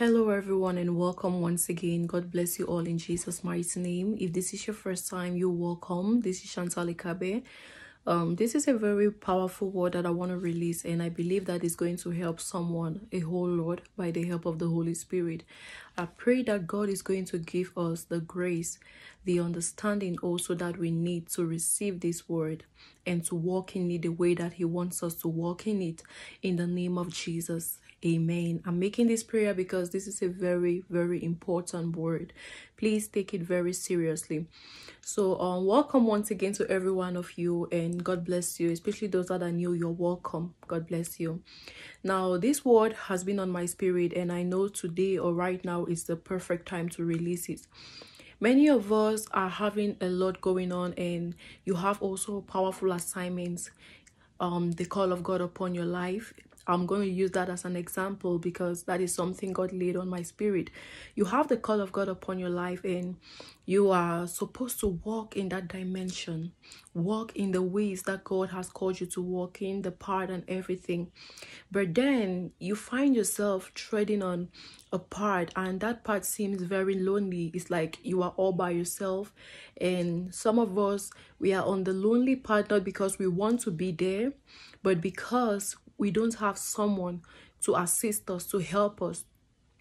Hello, everyone, and welcome once again. God bless you all in Jesus' mighty name. If this is your first time, you're welcome. This is Chantal Ekabe. Um, this is a very powerful word that I want to release, and I believe that is going to help someone a whole lot by the help of the Holy Spirit. I pray that God is going to give us the grace, the understanding also that we need to receive this word and to walk in it the way that He wants us to walk in it in the name of Jesus. Amen. I'm making this prayer because this is a very, very important word. Please take it very seriously. So, um, welcome once again to every one of you, and God bless you, especially those that are new. You're welcome. God bless you. Now, this word has been on my spirit, and I know today or right now is the perfect time to release it. Many of us are having a lot going on, and you have also powerful assignments um the call of God upon your life I'm going to use that as an example because that is something God laid on my spirit. You have the call of God upon your life, and you are supposed to walk in that dimension, walk in the ways that God has called you to walk in, the part and everything. But then you find yourself treading on a part, and that part seems very lonely. It's like you are all by yourself, and some of us we are on the lonely part not because we want to be there, but because we don't have someone to assist us to help us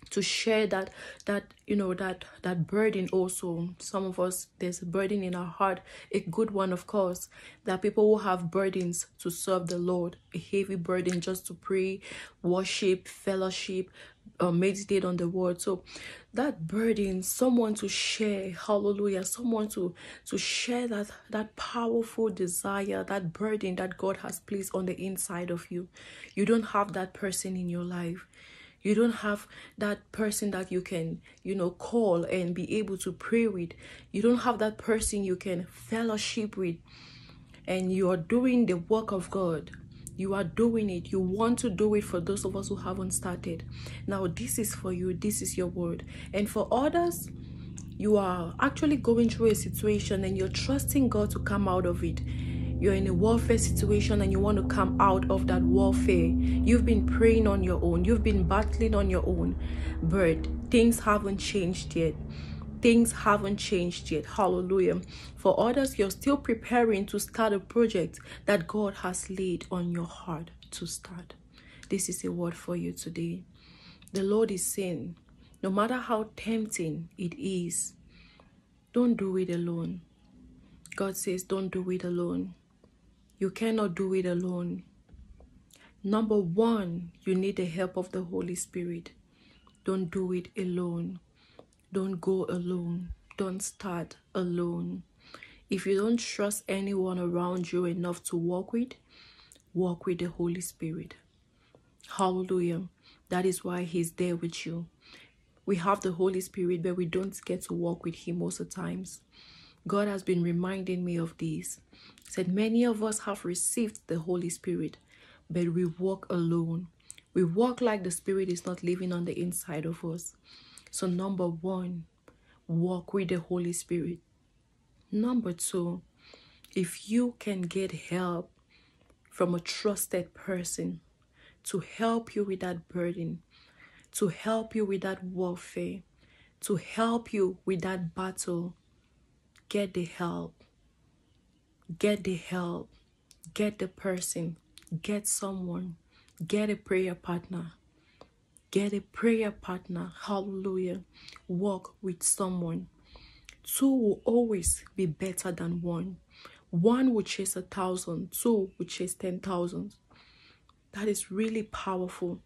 to share that that you know that that burden also. Some of us there's a burden in our heart a good one of course that people will have burdens to serve the lord a heavy burden just to pray worship fellowship uh, meditate on the word. So that burden someone to share hallelujah someone to to share that that powerful desire that burden that god has placed on the inside of you. You don't have that person in your life you don't have that person that you can you know call and be able to pray with. You don't have that person you can fellowship with. And you are doing the work of god. You are doing it. You want to do it for those of us who haven't started. Now this is for you. This is your word. And for others you are actually going through a situation and you're trusting god to come out of it you're in a warfare situation and you want to come out of that warfare you've been praying on your own you've been battling on your own but things haven't changed yet things haven't changed yet. Hallelujah. For others, you're still preparing to start a project that God has laid on your heart to start. This is a word for you today. The Lord is saying, no matter how tempting it is, don't do it alone. God says, don't do it alone. You cannot do it alone. Number one, you need the help of the Holy Spirit. Don't do it alone. Don't go alone. Don't start alone. If you don't trust anyone around you enough to walk with, walk with the Holy Spirit. Hallelujah. That is why He's there with you. We have the Holy Spirit, but we don't get to walk with Him most of the times. God has been reminding me of this. He said, Many of us have received the Holy Spirit, but we walk alone. We walk like the Spirit is not living on the inside of us. So, number one, walk with the Holy Spirit. Number two, if you can get help from a trusted person to help you with that burden, to help you with that warfare, to help you with that battle, get the help. Get the help. Get the person. Get someone. Get a prayer partner. Get a prayer partner. Hallelujah. Walk with someone. Two will always be better than one. One will chase a thousand, two will chase ten thousand. That is really powerful.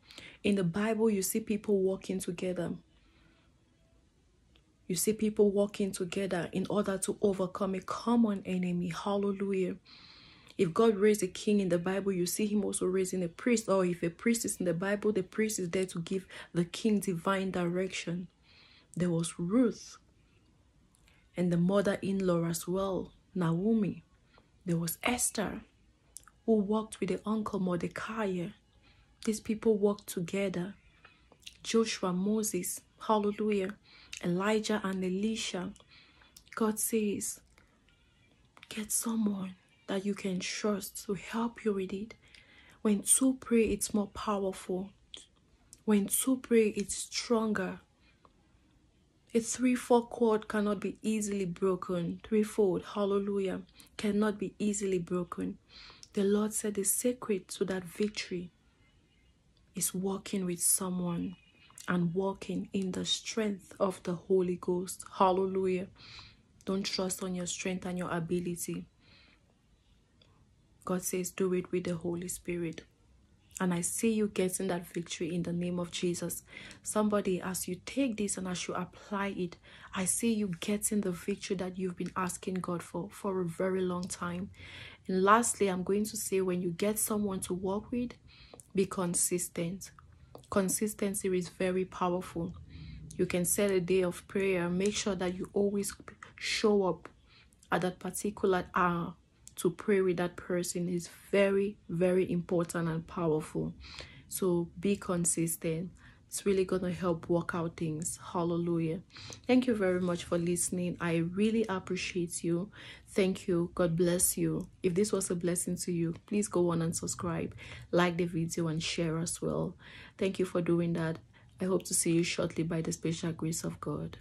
In the Bible, you see people walking together. You see people walking together in order to overcome a common enemy. Hallelujah. If God raised a king in the Bible, you see him also raising a priest. Or if a priest is in the Bible, the priest is there to give the king divine direction. There was Ruth and the mother in law as well, Naomi. There was Esther, who worked with the uncle Mordecai. These people worked together. Joshua, Moses, hallelujah, Elijah and Elisha. God says, get someone that you can trust to help you with it. When two pray, it's more powerful. When two pray, it's stronger. A three-four cord cannot be easily broken. Threefold, hallelujah, cannot be easily broken. The Lord said the secret to that victory is walking with someone and walking in the strength of the Holy Ghost. Hallelujah. Don't trust on your strength and your ability. God says, do it with the Holy Spirit. And I see you getting that victory in the name of Jesus. Somebody, as you take this and as you apply it, I see you getting the victory that you've been asking God for for a very long time. And lastly, I'm going to say when you get someone to work with, be consistent. Consistency is very powerful. You can set a day of prayer. Make sure that you always show up at that particular hour to pray with that person is very, very important and powerful. So be consistent. It's really to help work out things. Hallelujah. Thank you very much for listening. I really appreciate you. Thank you. God bless you. If this was a blessing to you, please go on and subscribe, like the video, and share as well. Thank you for doing that. I hope to see you shortly by the special grace of God.